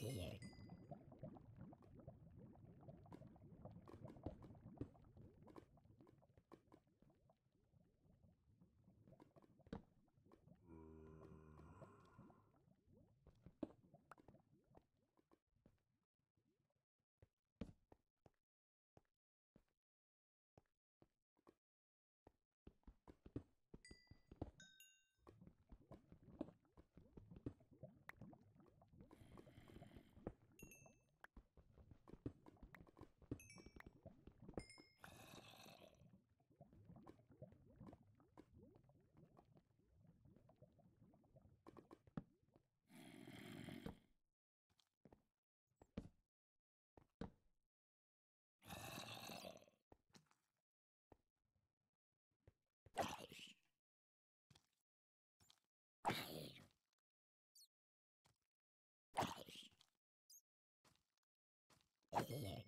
Yeah. Yeah.